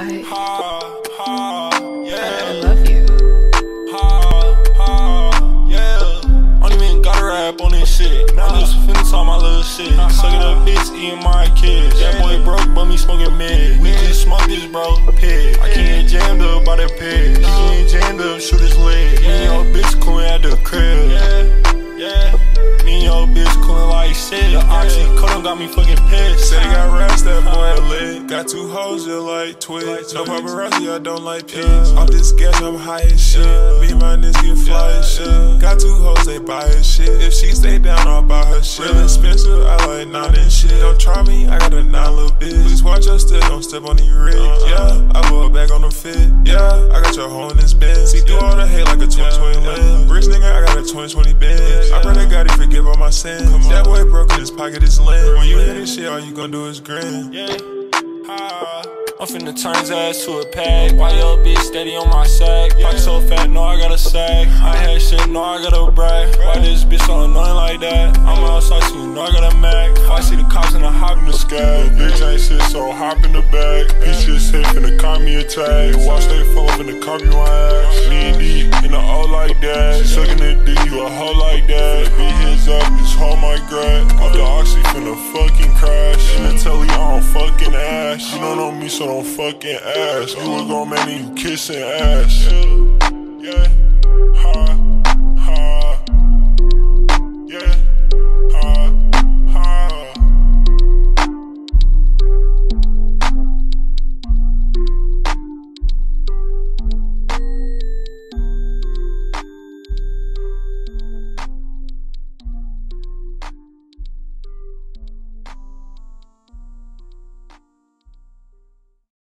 like, I love you. yeah. Only even gotta rap on this shit. I'm just finna talk my little shit. Sucking up bitch, eating my kids. That boy broke, but me smoking mid. We just smoke this, bro. Pig. I can't jammed up by the pig. He can't jammed up, shoot his leg. Me and your bitch coolin' at the crib. Me and your bitch coolin' like shit. The oxy got me fucking pissed. Say they got racks that boy lit. Got two hoes just like Twitch. No paparazzi, I don't like pigs. Off this gas, I'm high as shit. Me and my niggas get fly as shit. Got two hoes, they buy shit. If she stay down, I'll buy her shit. Real expensive, I like nine watch your step, don't step on these rigs. Yeah, I put back on the fit. Yeah, I got your hoe in this bed. See through all the hate like a 2020 lens. Bricks nigga, I got a 2020 Benz. I pray that God he forgive all my sins. That boy broke in his pocket, his lens. When you hear this shit, all you gon' do is grin. Yeah. Ah. I'm finna turn his ass to a pack. Why your bitch steady on my sack? Pocket so fat, no, I got a sack. I had shit, no, I got a brag. Why this bitch so annoying like that? I'm outside, so you know I got a Mac. Hop in the back. Bitch just hit finna call me a tag. Watch they fall the copy my ass. Me and D in the O like that. Sucking the D, you a hoe like that. Beat his up, his whole my grad. Off the oxy finna fucking crash. In the telly, I don't fucking ass. You don't know me, so don't fucking ask. You a gon' man me you kissing ass.